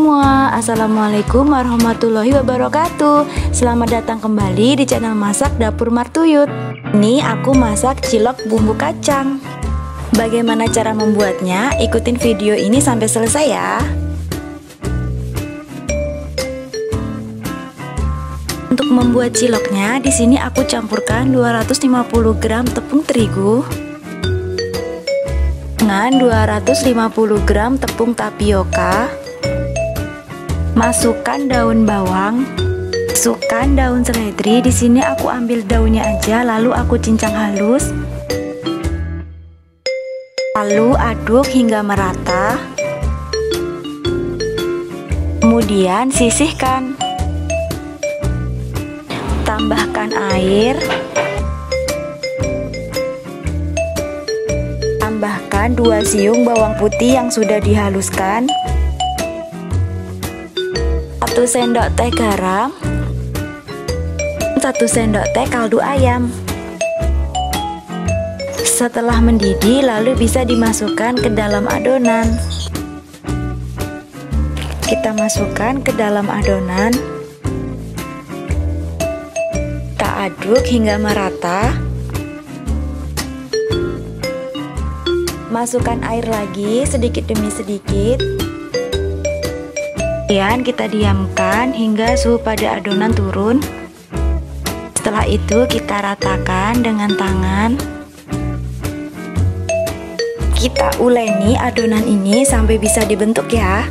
semua, Assalamualaikum warahmatullahi wabarakatuh. Selamat datang kembali di channel Masak Dapur Martuyut. Ini aku masak cilok bumbu kacang. Bagaimana cara membuatnya? Ikutin video ini sampai selesai ya. Untuk membuat ciloknya, di sini aku campurkan 250 gram tepung terigu dengan 250 gram tepung tapioka Masukkan daun bawang. Masukkan daun seledri. Di sini aku ambil daunnya aja Lalu aku cincang halus. Lalu aduk hingga merata. Kemudian sisihkan. Tambahkan air. Tambahkan 2 siung bawang putih yang sudah dihaluskan 1 sendok teh garam. 1 sendok teh kaldu ayam. Setelah mendidih lalu bisa dimasukkan ke dalam adonan. Kita masukkan ke dalam adonan. Kita aduk hingga merata. Masukkan air lagi sedikit demi sedikit Kemudian kita diamkan hingga suhu pada adonan turun. Setelah itu kita ratakan dengan tangan. Kita uleni adonan ini sampai bisa dibentuk ya.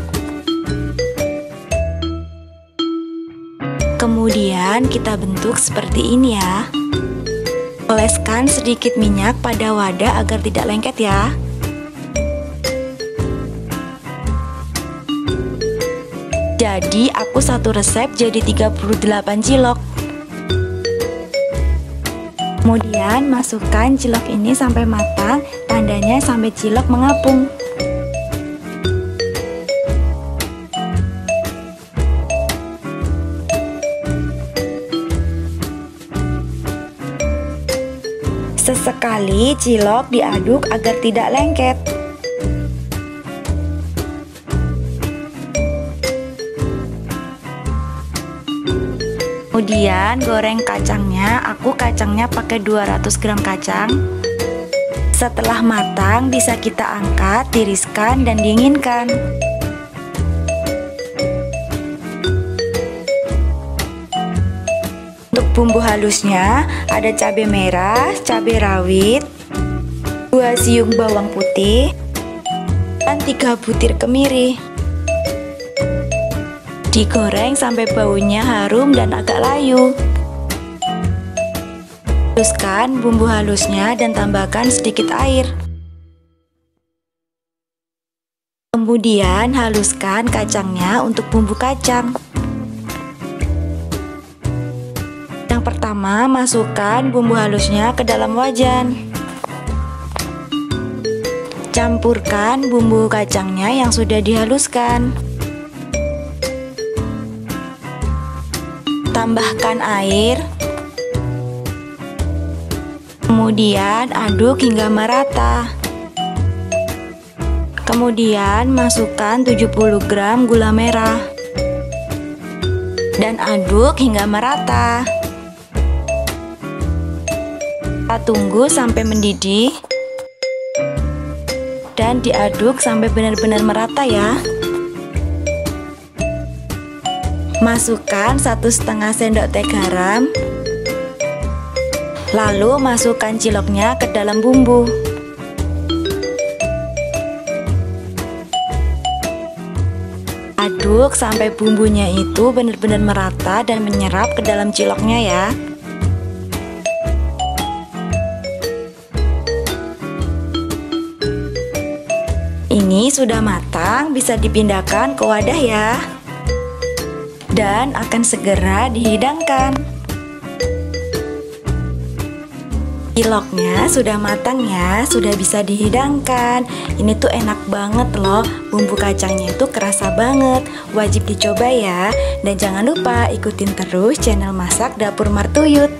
Kemudian kita bentuk seperti ini ya. Oleskan sedikit minyak pada wadah agar tidak lengket ya. Jadi aku satu resep jadi 38 cilok. Kemudian masukkan cilok ini sampai matang Tandanya sampai cilok mengapung. Sesekali cilok diaduk agar tidak lengket Kemudian goreng kacangnya, aku kacangnya pakai 200 gram kacang. Setelah matang bisa kita angkat, tiriskan dan dinginkan. Untuk bumbu halusnya ada cabai merah, cabai rawit, 2 siung bawang putih, dan 3 butir kemiri. Digoreng sampai baunya harum dan agak layu. Haluskan bumbu halusnya dan tambahkan sedikit air. Kemudian haluskan kacangnya untuk bumbu kacang. Yang pertama, masukkan bumbu halusnya ke dalam wajan. Campurkan bumbu kacangnya yang sudah dihaluskan. Tambahkan air. Kemudian aduk hingga merata. Kemudian masukkan 70 gram gula merah. Dan aduk hingga merata. Kita tunggu sampai mendidih. Dan diaduk sampai benar-benar merata ya Masukkan satu setengah sendok teh garam Lalu masukkan ciloknya ke dalam bumbu. Aduk sampai bumbunya itu benar-benar merata dan menyerap ke dalam ciloknya ya. Ini sudah matang, bisa dipindahkan ke wadah ya dan akan segera dihidangkan. Ciloknya sudah matang ya, sudah bisa dihidangkan. Ini tuh enak banget loh, bumbu kacangnya itu kerasa banget. Wajib dicoba ya. Dan jangan lupa ikutin terus channel Masak Dapur Martuyut.